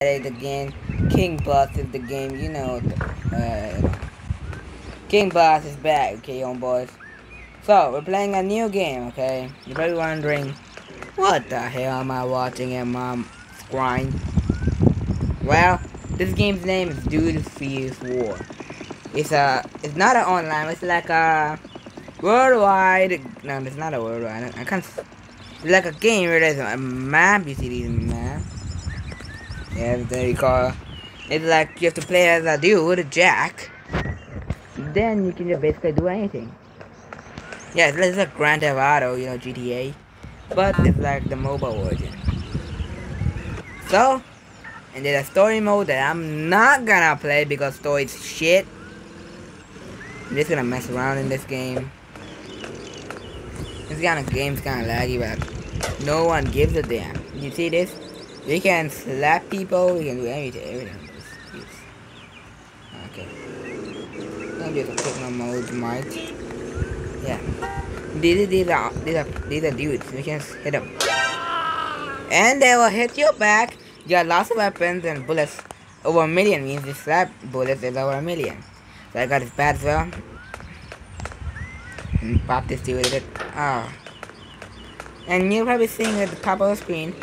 the game. King Boss is the game, you know. Uh, King Boss is back, okay, young boys. So, we're playing a new game, okay? You're probably wondering, what the hell am I watching at my screen? Well, this game's name is Dude Thief War. It's a, it's not an online, it's like a worldwide, no, it's not a worldwide, I can't, like a game where there's a map, you see these maps there you go. It's like you have to play as a dude, Jack. Then you can just basically do anything. Yeah, it's like Grand Theft Auto, you know, GTA. But it's like the mobile version. So, and there's a story mode that I'm not gonna play because story's shit. I'm just gonna mess around in this game. This kind of game's kinda laggy, but no one gives a damn. You see this? We can slap people, we can do anything, everything. Okay. Me just quick my mode mic. Yeah. These, these are these are these are dudes. We can hit them. And they will hit you back. You got lots of weapons and bullets. Over a million means this slap bullets is over a million. So I got this bad as well. And pop this dude with it. Ah. Oh. And you're probably seeing at the top of the screen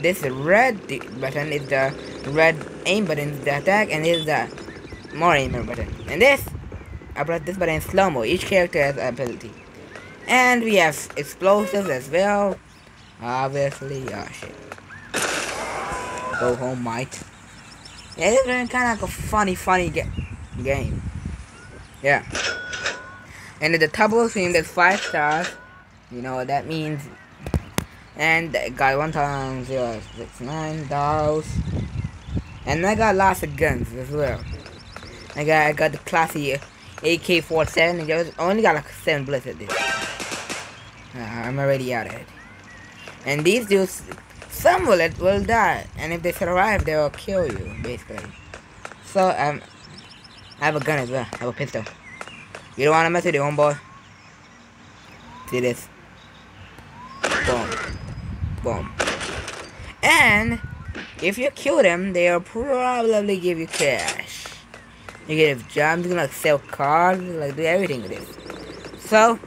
this red button is the red aim button is the attack and this is the more aim button. And this, I press this button in slow-mo. Each character has ability. And we have explosives as well. Obviously, oh shit. Go home, mate. Yeah, this is kind of like a funny, funny ga game. Yeah. And the the screen, there's five stars. You know what that means and got 1069 dolls and I got lots of guns as well. I got I got the classy AK-47 and I only got like 7 bullets at this. Uh, I'm already out of it. And these dudes some bullet will die. And if they survive they will kill you basically. So um I have a gun as well. I have a pistol. You don't want to mess with it homeboy. See this And if you kill them, they'll probably give you cash. You get a job, you can like sell cars, like do everything with it. So,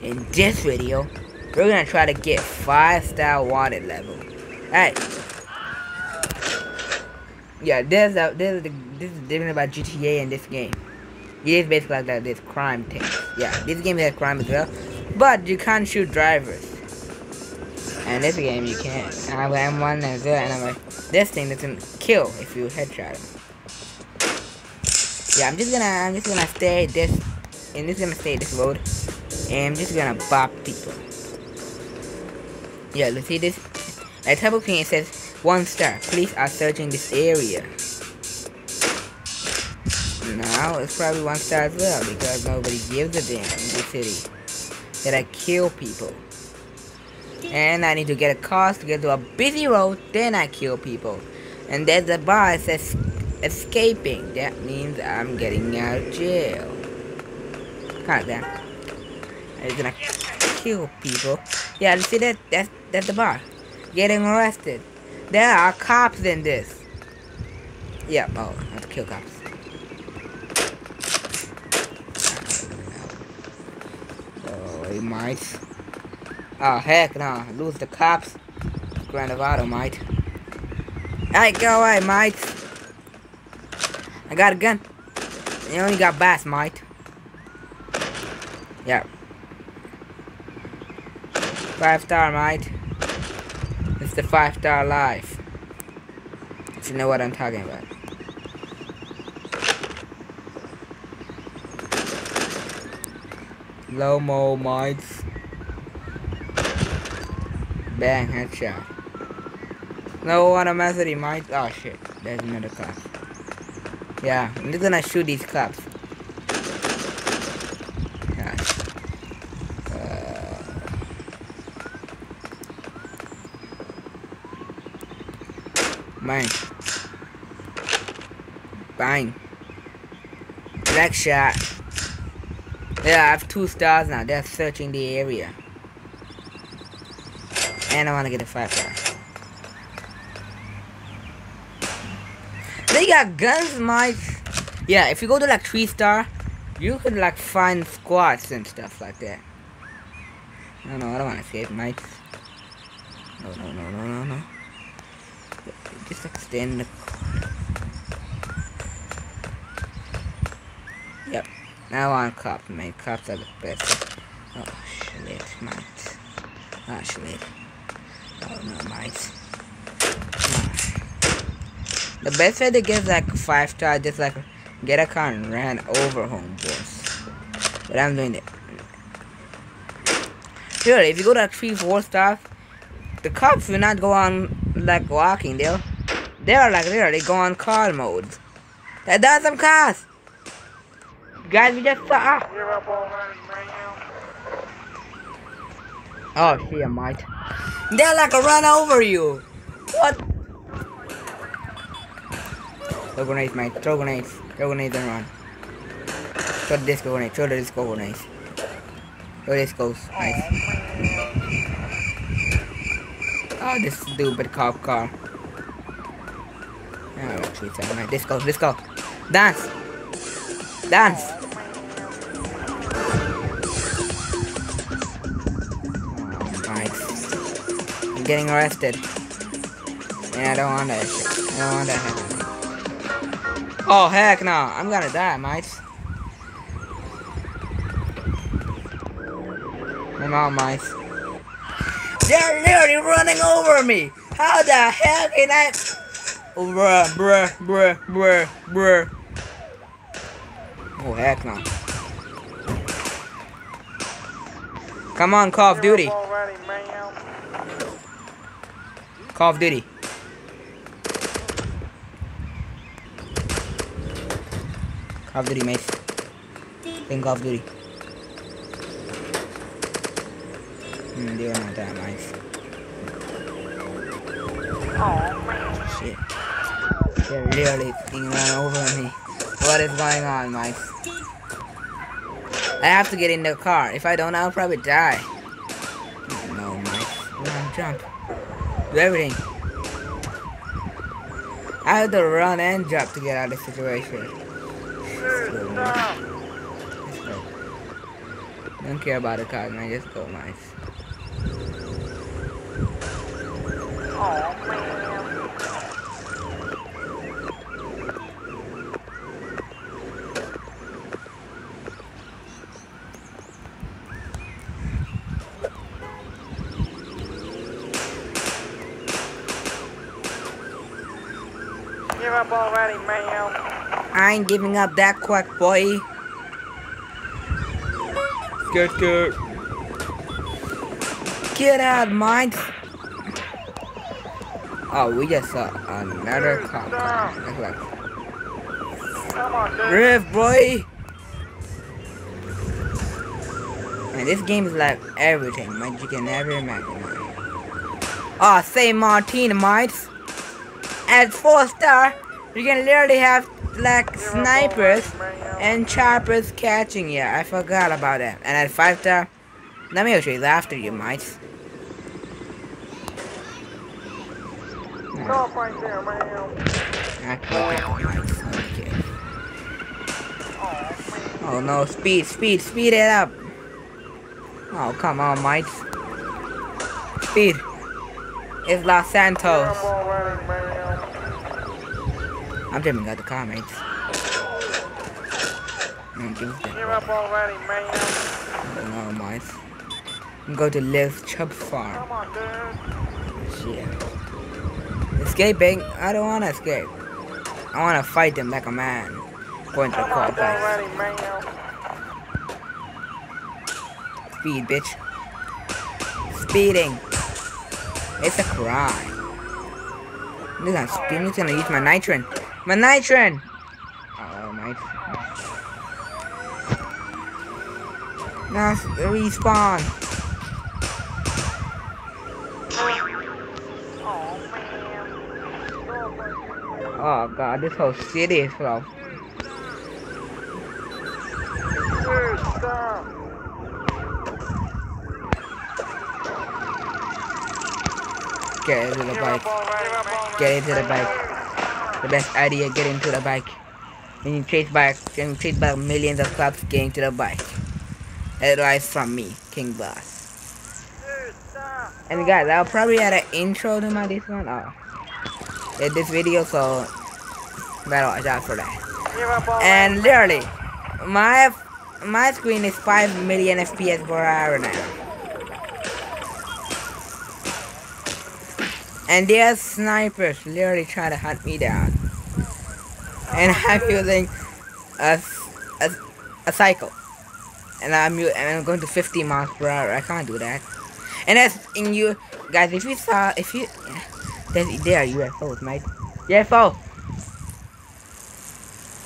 in this video, we're gonna try to get 5 star wanted level. Alright. Yeah, there's a, there's a, this is different about GTA in this game. It is basically like this crime thing. Yeah, this game has crime as well. But you can't shoot drivers. And this game you can't. And I have M1 and zero, and I'm like, this thing doesn't kill if you headshot. Yeah, I'm just gonna, I'm just gonna stay this, and this is gonna stay this road, and I'm just gonna bop people. Yeah, let's see this. At top of screen it says one star. Police are searching this area. Now it's probably one star as well because nobody gives a damn in this city that I kill people. And I need to get a car to get to a busy road, then I kill people. And there's a bar that says escaping. That means I'm getting out of jail. Kind of. I'm gonna kill people. Yeah, you see that? That's, that's the bar. Getting arrested. There are cops in this. Yeah, oh, I have to kill cops. Oh, might. Oh, heck no. Lose the cops. Grand Theft mate. Hey, go away, mate. I got a gun. You only got bass, mate. Yeah. Five star, mate. It's the five star life. If you know what I'm talking about. Low mo mites. Bang, headshot. No animosity, might. Oh shit, there's another cop. Yeah, I'm just gonna shoot these cops. Gosh. Uh... Bang. Bang. Black shot. Yeah, I have two stars now. They're searching the area. And I want to get a star. They got guns, Mike. Yeah, if you go to like three star, you can like find squads and stuff like that. No, no, I don't want to escape, Mike. No, no, no, no, no, no. Just in the Yep. Now I want cop, mate. Cops are the best. Oh, shit, mate. Oh, shit. The best way to get like five star, just like get a car and ran over homeboys. But I'm doing it. Sure, if you go to three, four stars, the cops will not go on like walking. They'll they're like literally go on car mode. That does some cars. Guys, we just saw. Oh, shit, I might. They're like a run over you. What? Throw grenades, mate. Throw grenades. Throw grenades and run. Throw the disco grenade. Throw the disco grenades. Throw discos. Nice. Oh, this stupid cop car. Ah, oh, actually, it's alright. Disco, disco. Dance. Dance. Getting arrested. And I don't want that shit. I don't want that happening. Oh, heck no. I'm gonna die, mice. I'm out, mice. They're literally running over me. How the hell can I... Oh, bruh, bruh, bruh, bruh, bruh. Oh, heck no. Come on, Call of Duty. Call of Duty. Call of Duty, mates. Think Call of Duty. Hmm, they were not that nice. Shit. They're literally being run over me. What is going on, mice? I have to get in the car. If I don't, I'll probably die. No. Run, jump. Everything. I have to run and jump to get out of the situation. Don't care about the car, man. Just go, mice. Oh, man. Up already, man. I ain't giving up that quick, boy. Skirt, skirt. Get out, mine. Oh, we just saw another cop car. Look like Come on, dude. Riff, boy. And this game is like everything, man. You can never imagine. Oh, say Martina, mites. At four star, you can literally have like snipers and choppers catching you. I forgot about that. And at five star, let me show you after you, mites. Stop right there, man. Okay. Oh no, speed, speed, speed it up. Oh, come on, mites. Speed. It's Los Santos. Give up already, man. I'm dreaming of the car, mates. Give Give that. up already, man. No, mites. I'm going to live Chub Farm. Come on, dude. Shit. Escaping? I don't want to escape. I want to fight them like a man. Going to the car, guys. Speed, bitch. Speeding. It's a crime. I'm gonna speed. I'm gonna use my nitrin. My nitrin! Oh, nitrin. Now respawn. Oh, man. Stop right there. God, this whole city is full of. Get into the bike. up already, man. Get into the bike. The best idea getting to the bike. When you chase by getting chased by millions of cops getting to the bike. Advice from me, King Boss. And guys, I'll probably add an intro to my this one. Oh. In this video, so better watch out for that. And literally, my my screen is 5 million FPS per hour now. And there's snipers literally trying to hunt me down. And I'm using a, a, a cycle. And I'm, and I'm going to 50 miles per hour. I can't do that. And that's in you guys. If you saw, if you, there's, there are UFOs, mate. UFO.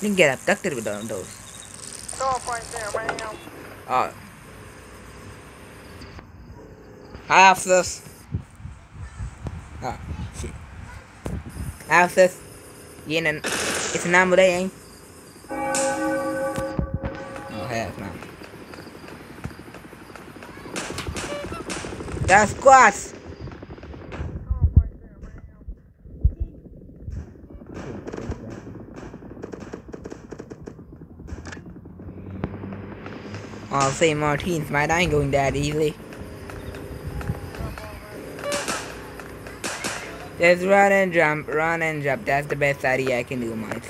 You can get abducted with one of those. Stop right there, ma'am. Oh. Hi, officers. Oh, shit. Hi, officers. Yan ang isa mo day, eh? Oh, heck no. The squats! I'll say Martins, mate. I ain't going that easily. Just run and jump, run and jump. That's the best idea I can do, mate.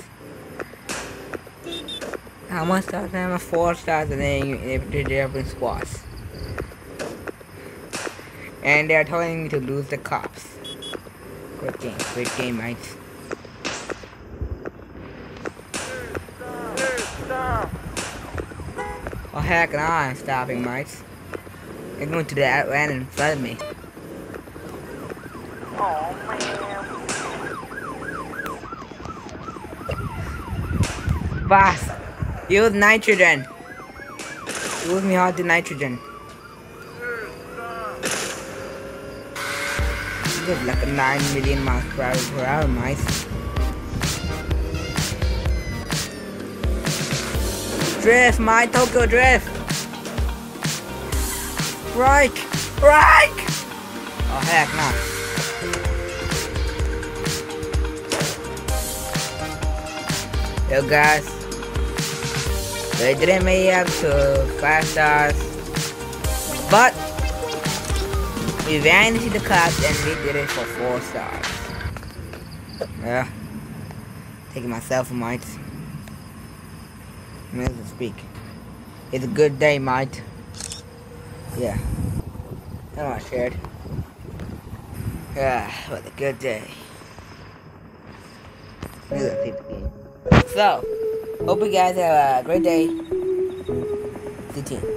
How much stars am I? Four stars and then you jump in squats. And they're telling me to lose the cops. Great game, great game, stop. Oh heck no, I'm stopping, mates. They're going to the in front of me. Boss, use nitrogen. Use me hard the nitrogen. Stop. Like 9 million miles per hour per hour, mice. Drift, my Tokyo drift. Right, right. Oh heck no. Yo guys, they didn't make up to five stars, but we ran into the cops and we did it for four stars. Yeah. Taking myself a mite. To speak. It's a good day, mate. Yeah. Come on, shared. Yeah, what a good day. Keep the game. So, hope you guys have a great day. Tuned. Peace.